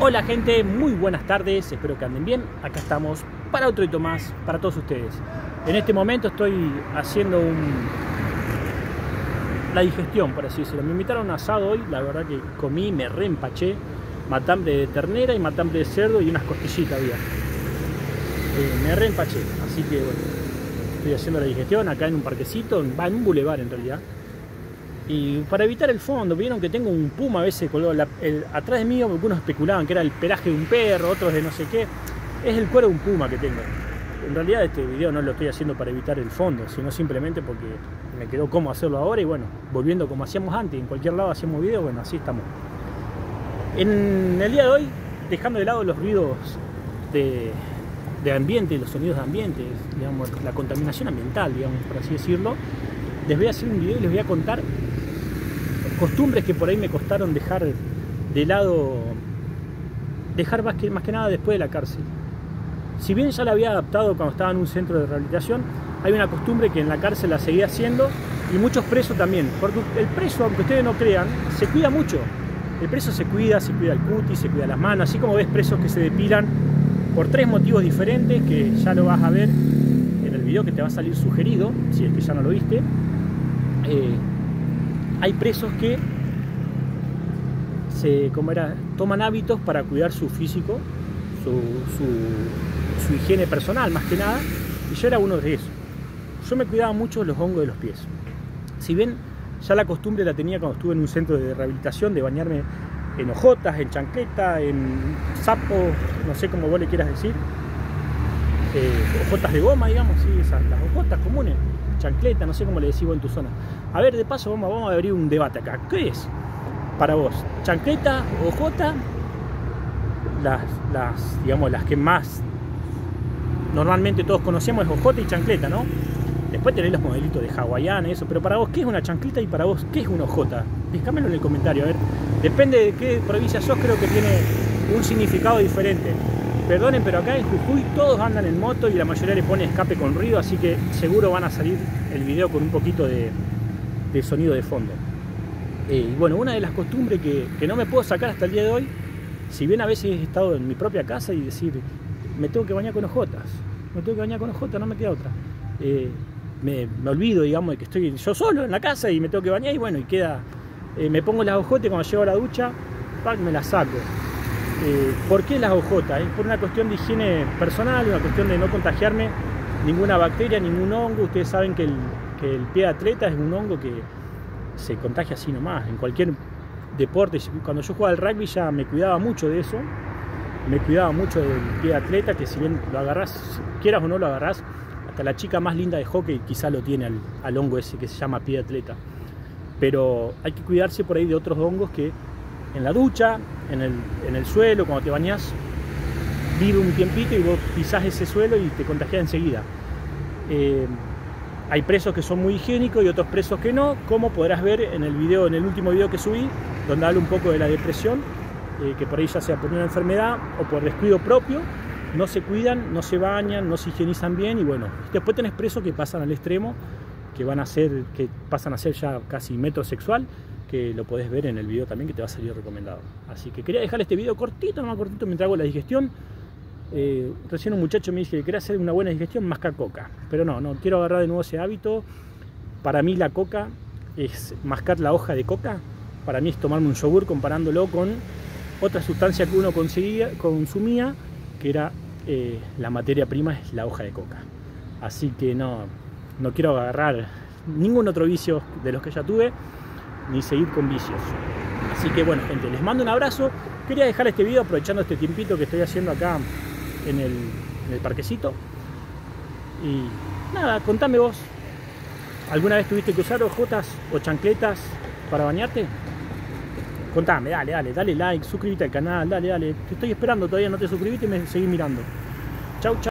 Hola gente, muy buenas tardes, espero que anden bien. Acá estamos para otro hito más para todos ustedes. En este momento estoy haciendo un... la digestión, por así decirlo. Me invitaron a asado hoy, la verdad que comí, me reempaché. Matambre de ternera y matambre de cerdo y unas costillitas había. Eh, me reempaché, así que bueno, estoy haciendo la digestión acá en un parquecito, va en un bulevar en realidad. Y para evitar el fondo, vieron que tengo un puma a veces colgado atrás de mí, algunos especulaban que era el pelaje de un perro, otros de no sé qué. Es el cuero de un puma que tengo. En realidad este video no lo estoy haciendo para evitar el fondo, sino simplemente porque me quedó cómo hacerlo ahora y bueno, volviendo como hacíamos antes, en cualquier lado hacíamos video, bueno, así estamos. En el día de hoy, dejando de lado los ruidos de, de ambiente, los sonidos de ambiente, digamos, la contaminación ambiental, digamos, por así decirlo, les voy a hacer un video y les voy a contar costumbres que por ahí me costaron dejar de lado, dejar más que, más que nada después de la cárcel. Si bien ya la había adaptado cuando estaba en un centro de rehabilitación, hay una costumbre que en la cárcel la seguía haciendo y muchos presos también. Porque el preso, aunque ustedes no crean, se cuida mucho. El preso se cuida, se cuida el cutis, se cuida las manos, así como ves presos que se depilan por tres motivos diferentes que ya lo vas a ver en el video que te va a salir sugerido, si es que ya no lo viste. Eh, hay presos que se, como toman hábitos para cuidar su físico, su, higiene personal más que nada, y yo era uno de esos. Yo me cuidaba mucho los hongos de los pies. Si bien ya la costumbre la tenía cuando estuve en un centro de rehabilitación de bañarme en hojotas, en chanqueta, en sapo, no sé cómo vos le quieras decir, eh, hojotas de goma, digamos, sí, esas, las hojotas comunes chancleta, no sé cómo le decís en tu zona. A ver, de paso vamos, a abrir un debate acá. ¿Qué es para vos? ¿Chancleta o jota? Las, las, digamos, las que más normalmente todos conocemos es ojota y chancleta, ¿no? Después tenés los modelitos de hawaiana y eso, pero para vos, ¿qué es una chancleta y para vos, qué es una ojota? Dígamelo en el comentario, a ver. Depende de qué provincia sos, creo que tiene un significado diferente. Perdonen, pero acá en Jujuy todos andan en moto y la mayoría le pone escape con ruido, así que seguro van a salir el video con un poquito de, sonido de fondo. Eh, y bueno, una de las costumbres que, no me puedo sacar hasta el día de hoy, si bien a veces he estado en mi propia casa y decir, me tengo que bañar con ojotas, me tengo que bañar con ojotas, no me queda otra. Eh, me, olvido, digamos, de que estoy yo solo en la casa y me tengo que bañar y bueno, y queda, eh, me pongo las ojotas y cuando llego a la ducha, me las saco. Eh, ¿Por qué las ojotas? Es por una cuestión de higiene personal, una cuestión de no contagiarme ninguna bacteria, ningún hongo. Ustedes saben que el, pie atleta es un hongo que se contagia así nomás. En cualquier deporte, cuando yo jugaba al rugby ya me cuidaba mucho de eso. Me cuidaba mucho del pie de atleta, que si bien lo agarrás, quieras o no lo agarrás, hasta la chica más linda de hockey quizá lo tiene al, al hongo ese que se llama pie de atleta. Pero hay que cuidarse por ahí de otros hongos que en la ducha, en el, suelo, cuando te bañas, vive un tiempito y vos pisás ese suelo y te contagias enseguida. Eh, hay presos que son muy higiénicos y otros presos que no, como podrás ver en el video, en el último video que subí, donde hablo un poco de la depresión, eh, que por ahí ya sea por una enfermedad o por descuido propio, no se cuidan, no se bañan, no se higienizan bien y bueno, después tenés presos que pasan al extremo, que van a ser, que pasan a ser ya casi metrosexual lo podés ver en el video también que te va a salir recomendado. Así que quería dejar este video cortito, más cortito mientras hago la digestión. Eh, recién un muchacho me dice que quería hacer una buena digestión, mascar coca. Pero no, no quiero agarrar de nuevo ese hábito. Para mí la coca es mascar la hoja de coca. Para mí es tomarme un yogur comparándolo con otra sustancia que uno consumía, que era eh, la materia prima, es la hoja de coca. Así que no, no quiero agarrar ningún otro vicio de los que ya tuve ni seguir con vicios. Así que bueno, gente, les mando un abrazo. Quería dejar este video aprovechando este tiempito que estoy haciendo acá en el, parquecito. Y nada, contame vos. ¿Alguna vez tuviste que usar ojotas o chancletas para bañarte? Contame, dale, dale, dale like, suscríbete al canal, dale, dale. Te estoy esperando, todavía no te suscribiste y me seguís mirando. Chau, chau.